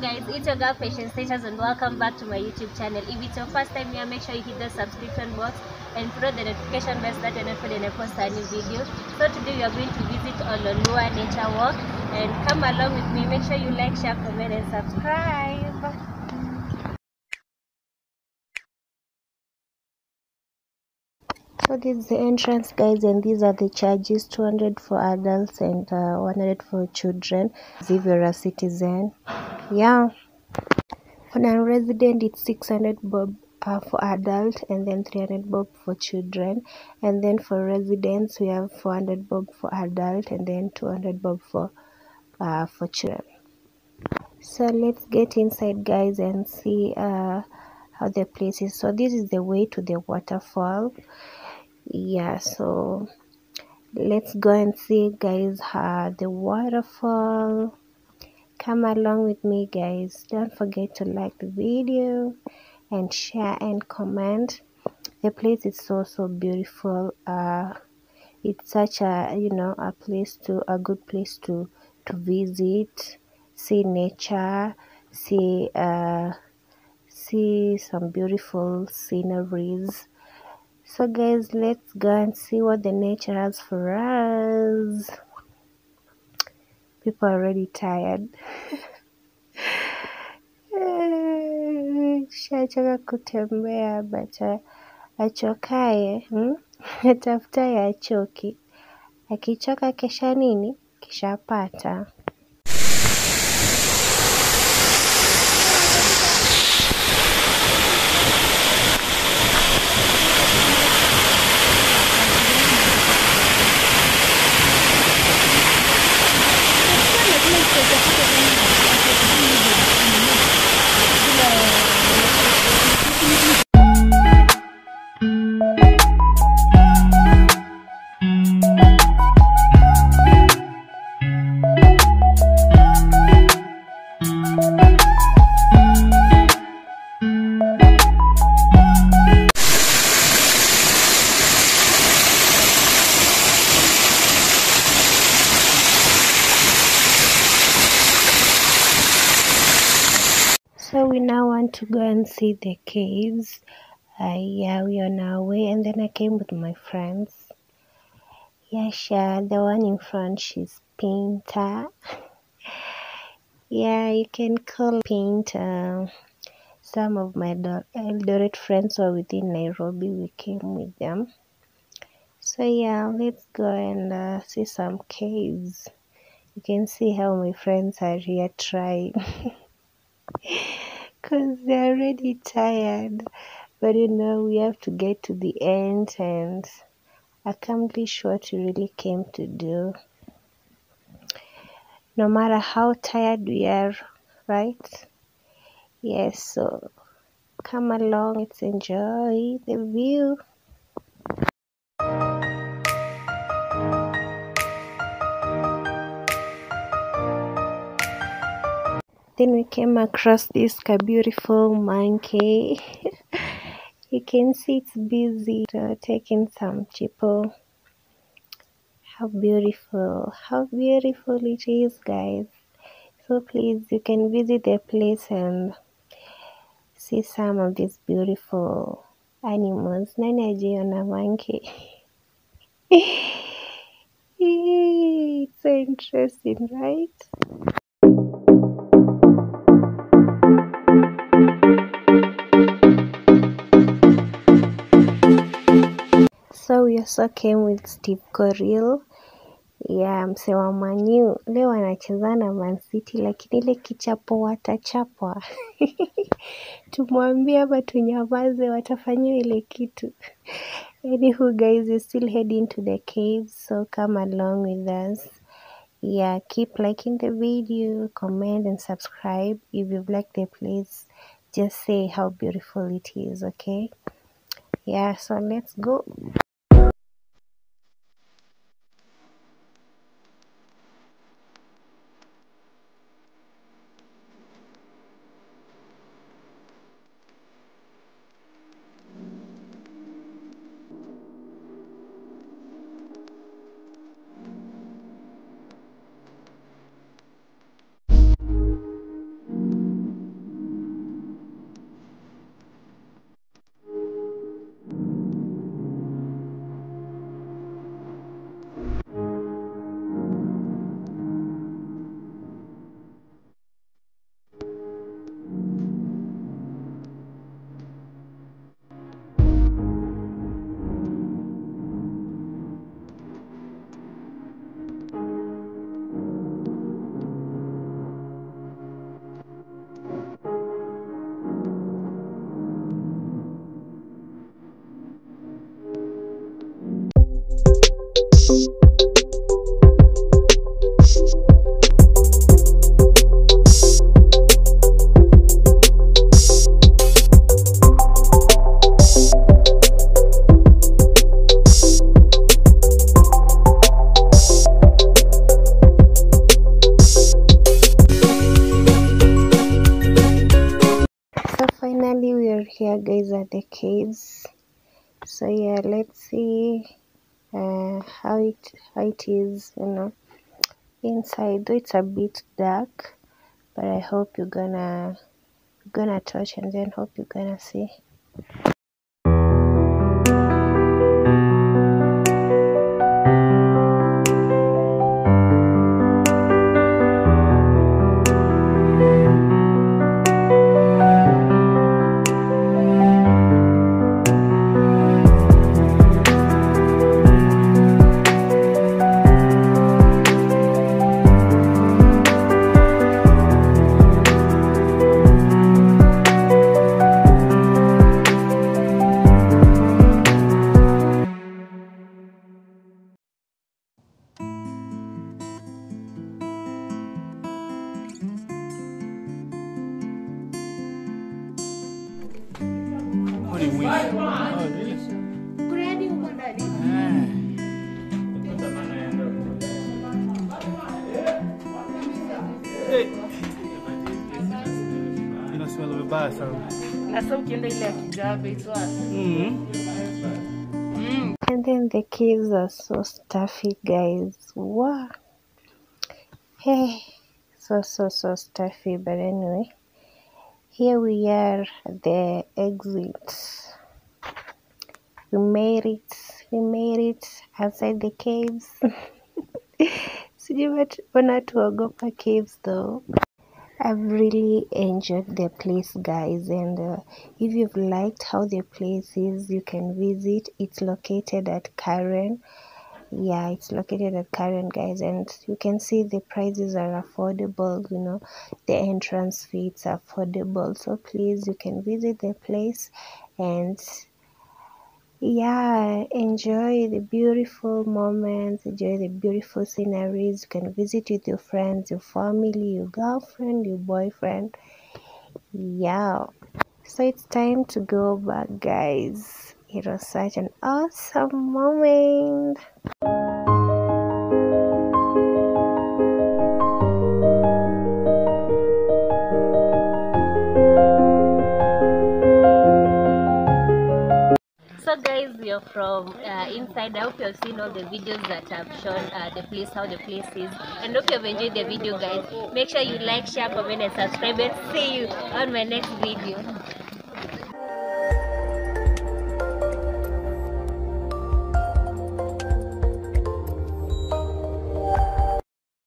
guys, it's your girl Patience Titus and welcome back to my YouTube channel. If it's your first time here, make sure you hit the subscription box and on the notification bell so that you're notified when I post a new video. So today we are going to visit Oloolua Nature Walk and come along with me. Make sure you like, share, comment and subscribe. So this is the entrance guys and these are the charges 200 for adults and uh, 100 for children if you're a citizen. Yeah. For non-resident it's 600 bob uh, for adult and then 300 bob for children and then for residents we have 400 bob for adult and then 200 bob for uh, for children. So let's get inside guys and see uh, how the place is. So this is the way to the waterfall yeah so let's go and see guys uh, the waterfall come along with me guys. Don't forget to like the video and share and comment. The place is so so beautiful. Uh it's such a you know a place to a good place to to visit see nature see uh see some beautiful sceneries. So guys, let's go and see what the nature has for us. People are already tired. Shachoka kutembea but uh, achokaye hmm? atafutaye achoki. Akichoka kesha nini? Kishapata. So we now want to go and see the caves. Uh, yeah, we are on our way, and then I came with my friends. Yasha, the one in front, she's Painter. yeah, you can call Painter. Some of my Eldoret friends were within Nairobi. We came with them. So yeah, let's go and uh, see some caves. You can see how my friends are here trying. because they're already tired. But you know, we have to get to the end and accomplish what we really came to do. No matter how tired we are, right? Yes, so come along, let's enjoy the view. Then we came across this beautiful monkey. You can see it's busy uh, taking some chipo how beautiful how beautiful it is guys. So please you can visit the place and see some of these beautiful animals. Nani ajiona monkey? It's so interesting right so we also came with Steve Coril ya msee wa Manyu. Leo anacheza na Man City, lakini ile kichapo watachapwa tumwambie ama tunyamaze, watafanyiwa ile kitu. Anywho guys, we're still heading to the cave, so come along with us. Yeah, keep liking the video, comment and subscribe. If you've liked the place, just say how beautiful it is, okay? Yeah, so let's go. The caves so yeah let's see uh, how it how it is you know. Inside though it's a bit dark but i hope you're gonna gonna touch and then hope you're gonna see What do you mean? Oh, really? Ina smell vibaya sana. Sasa ukienda ile ya Kijabe it's. Mhm. and then the kids are so stuffy guys wow hey so so so stuffy but anyway here we are the exit we made it we made it outside the caves sijui wat- mbona tuogopa caves though I've really enjoyed the place, guys. And uh, if you've liked how the place is, you can visit. It's located at Karen. Yeah, it's located at Karen, guys. And you can see the prices are affordable. You know, the entrance fee is affordable. So please, you can visit the place and yeah enjoy the beautiful moments enjoy the beautiful sceneries you can visit with your friends your family your girlfriend your boyfriend yeah so it's time to go back guys it was such an awesome moment from uh, inside. I hope you have seen all the videos that I've shown uh, the place, how the place is, and hope you have enjoyed the video, guys. Make sure you like, share, comment, and subscribe, and see you on my next video.